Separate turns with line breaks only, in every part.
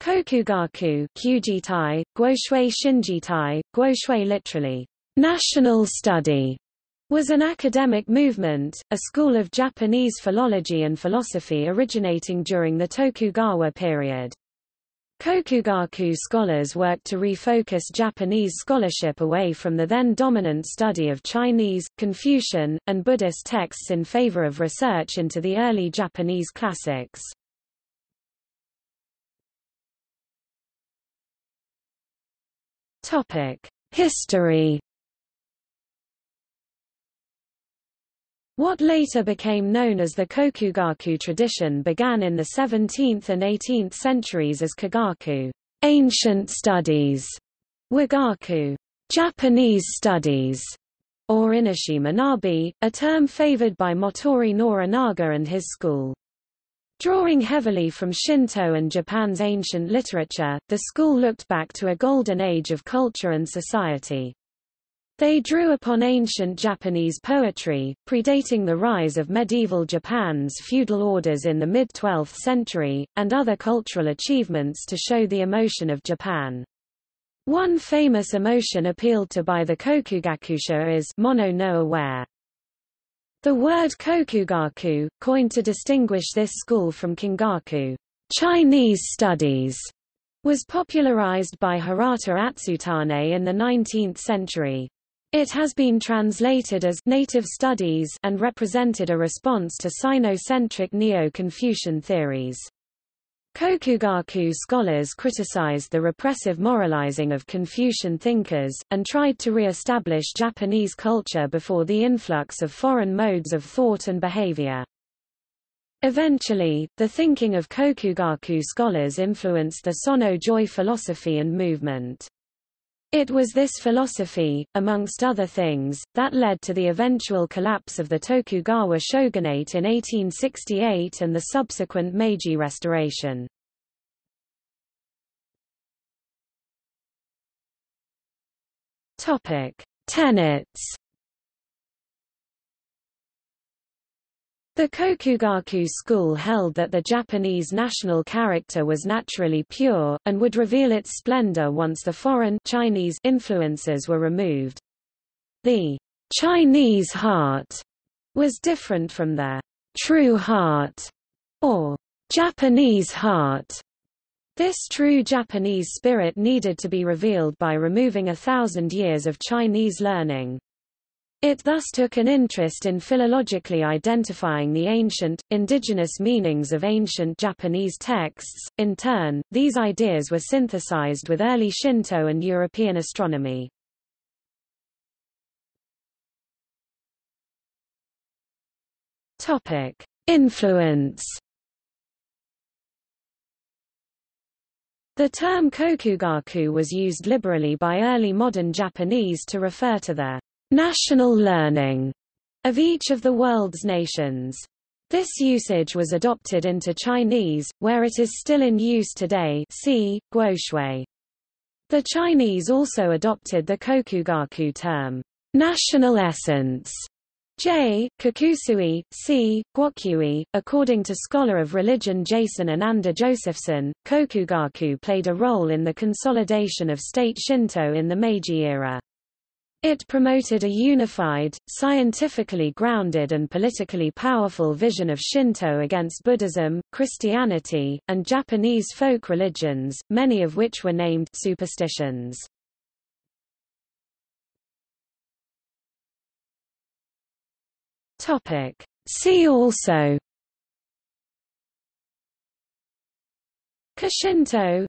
Kokugaku Kyujitai, Guoxue Shinjitai, Guoxue literally, national study, was an academic movement, a school of Japanese philology and philosophy originating during the Tokugawa period. Kokugaku scholars worked to refocus Japanese scholarship away from the then dominant study of Chinese, Confucian, and Buddhist texts in favor of research into the early Japanese classics. History What later became known as the Kokugaku tradition began in the 17th and 18th centuries as Kogaku ancient studies, Wagaku Japanese studies, or Inoshi Manabi, a term favored by Motoori Norinaga and his school. Drawing heavily from Shinto and Japan's ancient literature, the school looked back to a golden age of culture and society. They drew upon ancient Japanese poetry, predating the rise of medieval Japan's feudal orders in the mid-12th century, and other cultural achievements to show the emotion of Japan. One famous emotion appealed to by the Kokugakusha is mono no aware. The word kokugaku, coined to distinguish this school from kangaku, Chinese studies, was popularized by Hirata Atsutane in the 19th century. It has been translated as native studies and represented a response to Sinocentric Neo-Confucian theories. Kokugaku scholars criticized the repressive moralizing of Confucian thinkers, and tried to re-establish Japanese culture before the influx of foreign modes of thought and behavior. Eventually, the thinking of Kokugaku scholars influenced the Sonno-Joi philosophy and movement. It was this philosophy, amongst other things, that led to the eventual collapse of the Tokugawa shogunate in 1868 and the subsequent Meiji Restoration. Topic: Tenets The Kokugaku school held that the Japanese national character was naturally pure, and would reveal its splendor once the foreign Chinese influences were removed. The Chinese heart was different from the true heart, or Japanese heart. This true Japanese spirit needed to be revealed by removing a thousand years of Chinese learning. It thus took an interest in philologically identifying the ancient, indigenous meanings of ancient Japanese texts. In turn, these ideas were synthesized with early Shinto and European astronomy. Topic: Influence. The term kokugaku was used liberally by early modern Japanese to refer to the national learning of each of the world's nations. This usage was adopted into Chinese, where it is still in use today see, Guoxue. The Chinese also adopted the kokugaku term, national essence, J. Kokusui, C. Guocui. According to scholar of religion Jason Ananda Josephson, Kokugaku played a role in the consolidation of state Shinto in the Meiji era. It promoted a unified, scientifically grounded and politically powerful vision of Shinto against Buddhism, Christianity, and Japanese folk religions, many of which were named superstitions. Topic. See also Koshinto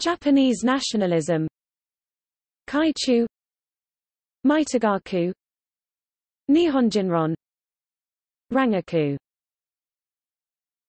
Japanese nationalism Kaichu Maitagaku Nihonjinron Rangaku